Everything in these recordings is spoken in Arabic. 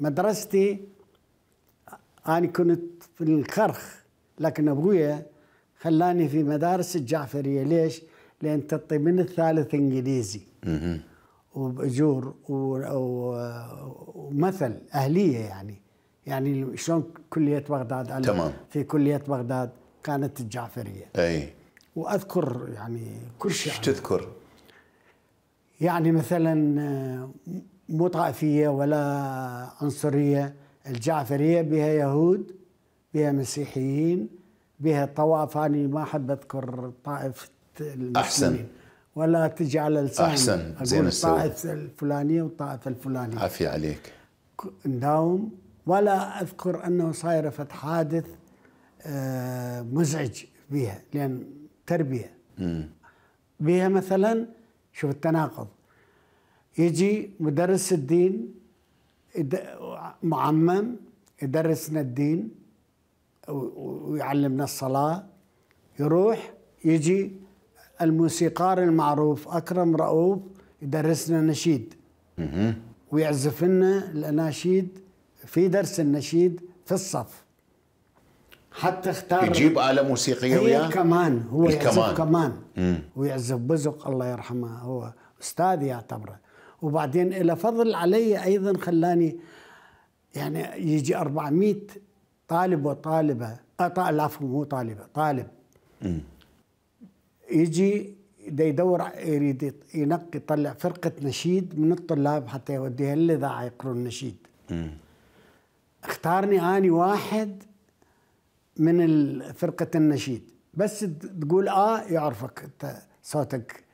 مدرستي أنا كنت في الكرخ لكن أبويا خلاني في مدارس الجعفرية ليش؟ لأن تعطي من الثالث إنجليزي. وبأجور ومثل أهلية يعني يعني شلون كلية بغداد تمام. في كلية بغداد كانت الجعفرية أي وأذكر يعني كل شيء. تذكر؟ يعني مثلا آه، مو طائفية ولا عنصرية الجعفرية بها يهود بها مسيحيين بها طوائف أنا ما أحب أذكر طائفة المسلمين أحسن. ولا تجي على لساني أحسن. زين. الطائفة الفلانية والطائفة الفلانية عافية عليك نداوم ولا أذكر أنه صايرة فت حادث آه، مزعج بها لأن تربية مم. بها مثلا شوف التناقض. يجي مدرس الدين معمم يدرسنا الدين ويعلمنا الصلاة. يروح يجي الموسيقار المعروف أكرم رؤوف يدرسنا نشيد. ويعزف لنا الأناشيد في درس النشيد في الصف. حتى اختار يجيب آلة موسيقية وياه؟ كمان هو الكمان. يعزف كمان مم. ويعزف بزق الله يرحمه هو أستاذ يعتبره وبعدين إلى فضل علي أيضا خلاني يعني يجي 400 طالب وطالبة آه طا- العفو مو طالبة طالب مم. يجي دا يدور يريد ينقي يطلع فرقة نشيد من الطلاب حتى يوديها للإذاعة يقرون النشيد مم. اختارني اني واحد من فرقة النشيد. بس تقول آه يعرفك أنت صوتك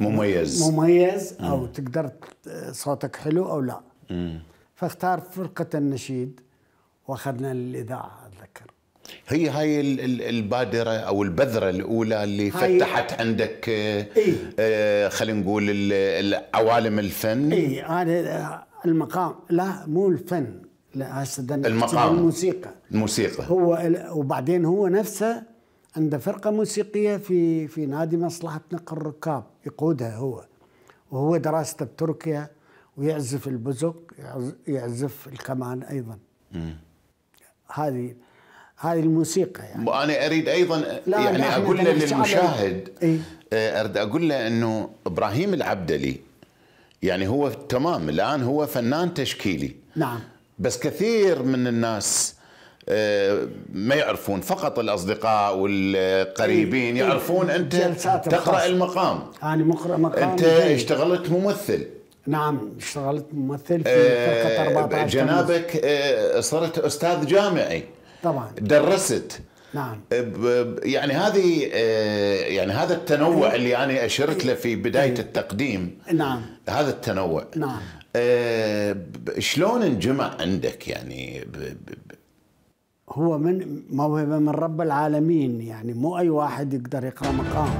مميز. مميز أو تقدر ت- صوتك حلو أو لا. مم. فاختار فرقة النشيد وأخذنا للاذاعه أتذكر. هي هاي ال- ال- البادرة أو البذرة الأولى اللي فتحت عندك آه، إيه. آه، خلينا نقول ال- ال- عوالم الفن. إي هذا المقام. لا مو الفن. لا هسه المقام. الموسيقى. الموسيقى. هو ال- وبعدين هو نفسه عنده فرقة موسيقية في في نادي مصلحه نقل الركاب يقودها هو. وهو دراسته بتركيا ويعزف البزق يعز- يعزف الكمان أيضا. هذه هذه الموسيقى يعني. وأنا أريد أيضا لا، يعني بدنا له للمشاهد إيه. آه، أريد أقول له أنه إبراهيم العبدلي يعني هو تمام الآن هو فنان تشكيلي. نعم. بس كثير من الناس آه، ما يعرفون فقط الأصدقاء والقريبين إيه، يعرفون أنت جلسات تقرأ الخاصة. المقام. أنا مقرأ مقام جيد. اشتغلت ممثل. نعم اشتغلت ممثل في آه، فرقة 14 جنابك آه، صرت أستاذ جامعي. طبعا. درست. نعم. يعني هذه آه، يعني هذا التنوع اللي أنا أشرت له في بداية التقديم. نعم. هذا التنوع. نعم. آه، شلون انجمع عندك يعني؟ ب- ب- ب- هو من موهبة من رب العالمين يعني مو أي واحد يقدر يقرأ مقام.